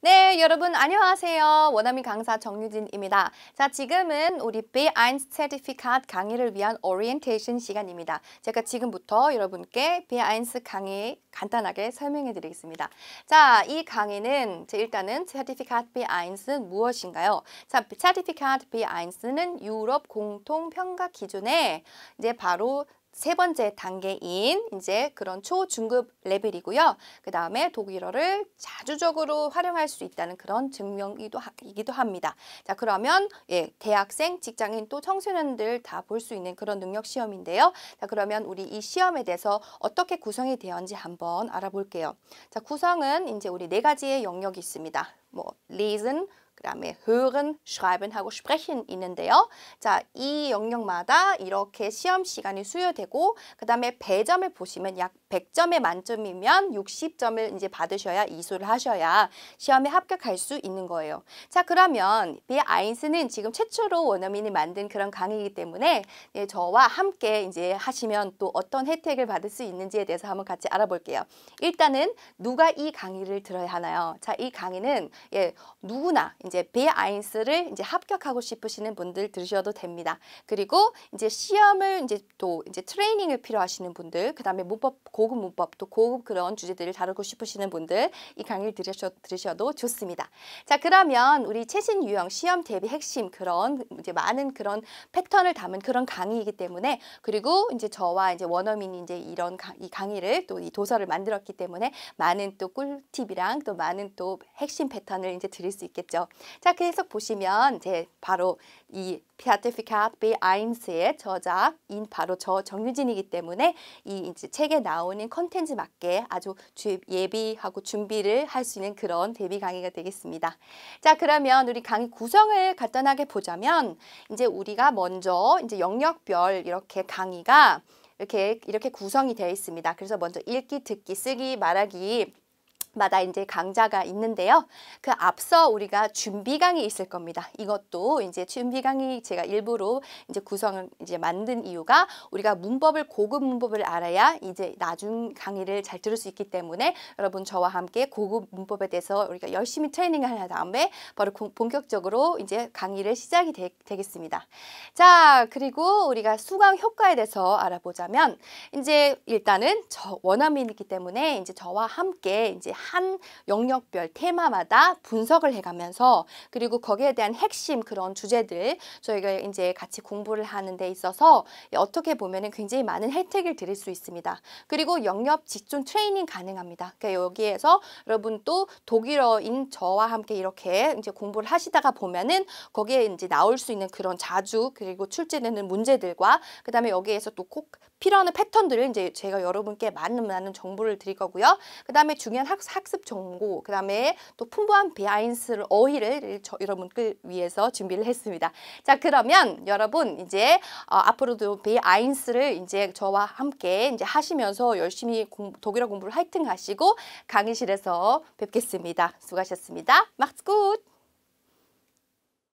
네, 여러분 안녕하세요. 원어민 강사 정유진입니다. 자, 지금은 우리 B1 Zertifikat 강의를 위한 오리엔테이션 시간입니다. 제가 지금부터 여러분께 B1 강의 간단하게 설명해 드리겠습니다. 자, 이 강의는 일단은 Zertifikat B1는 무엇인가요? 자, Zertifikat B1는 유럽 공통 평가 기준에 이제 바로 세 번째 단계인 이제 그런 초중급 레벨이고요. 그 다음에 독일어를 자주적으로 활용할 수 있다는 그런 증명이기도 합니다. 자 그러면 예 대학생, 직장인 또 청소년들 다 볼 수 있는 그런 능력 시험인데요. 자 그러면 우리 이 시험에 대해서 어떻게 구성이 되었는지 한번 알아볼게요. 자 구성은 이제 우리 네 가지의 영역이 있습니다. 뭐 lesen, 그 다음에 hören, schreiben 하고 sprechen 있는데요. 자, 이 영역마다 이렇게 시험 시간이 수여되고 그 다음에 배점을 보시면 약 100점의 만점이면 60점을 이제 받으셔야 이수를 하셔야 시험에 합격할 수 있는 거예요. 자, 그러면 비아인스는 지금 최초로 원어민이 만든 그런 강의이기 때문에 예, 저와 함께 이제 하시면 또 어떤 혜택을 받을 수 있는지에 대해서 한번 같이 알아볼게요. 일단은 누가 이 강의를 들어야 하나요? 자, 이 강의는 예, 누구나 이제 베아인스를 이제 합격하고 싶으시는 분들 들으셔도 됩니다. 그리고 이제 시험을 이제 또 이제 트레이닝을 필요하시는 분들, 그다음에 문법 고급 문법 또 고급 그런 주제들을 다루고 싶으시는 분들 이 강의를 들으셔, 들으셔도 좋습니다. 자, 그러면 우리 최신 유형 시험 대비 핵심 그런 이제 많은 그런 패턴을 담은 그런 강의이기 때문에 그리고 이제 저와 이제 원어민이 이제 이런 강, 이 강의를 또 이 도서를 만들었기 때문에 많은 또 꿀팁이랑 또 많은 또 핵심 패턴을 이제 드릴 수 있겠죠. 자, 계속 보시면 이제 바로 이 Zertifikat B1의 저자인 바로 저 정유진이기 때문에 이 이제 책에 나오는 컨텐츠 맞게 아주 예비하고 준비를 할 수 있는 그런 대비 강의가 되겠습니다. 자, 그러면 우리 강의 구성을 간단하게 보자면 이제 우리가 먼저 이제 영역별 이렇게 강의가 이렇게 이렇게 구성이 되어 있습니다. 그래서 먼저 읽기, 듣기, 쓰기, 말하기 마다 이제 강좌가 있는데요. 그 앞서 우리가 준비 강의 있을 겁니다. 이것도 이제 준비 강의 제가 일부러 이제 구성을 이제 만든 이유가 우리가 문법을 고급 문법을 알아야 이제 나중 강의를 잘 들을 수 있기 때문에 여러분 저와 함께 고급 문법에 대해서 우리가 열심히 트레이닝을 한 다음에 바로 본격적으로 이제 강의를 시작이 되, 겠습니다 자, 그리고 우리가 수강 효과에 대해서 알아보자면 이제 일단은 저 원어민이기 때문에 이제 저와 함께 이제 한 영역별 테마마다 분석을 해가면서 그리고 거기에 대한 핵심 그런 주제들 저희가 이제 같이 공부를 하는 데 있어서 어떻게 보면 굉장히 많은 혜택을 드릴 수 있습니다. 그리고 영역 직종 트레이닝 가능합니다. 그러니까 여기에서 여러분 또 독일어인 저와 함께 이렇게 이제 공부를 하시다가 보면은 거기에 이제 나올 수 있는 그런 자주 그리고 출제되는 문제들과 그 다음에 여기에서 또 꼭 필요한 패턴들을 이제 제가 여러분께 많은 많은 정보를 드릴 거고요. 그 다음에 중요한 학, 학습 정보, 그 다음에 또 풍부한 비하인스 어휘를 저, 여러분들 위해서 준비를 했습니다. 자, 그러면 여러분 이제 어, 앞으로도 B eins를 이제 저와 함께 이제 하시면서 열심히 공, 독일어 공부를 화이팅 하시고 강의실에서 뵙겠습니다. 수고하셨습니다. Macht's gut!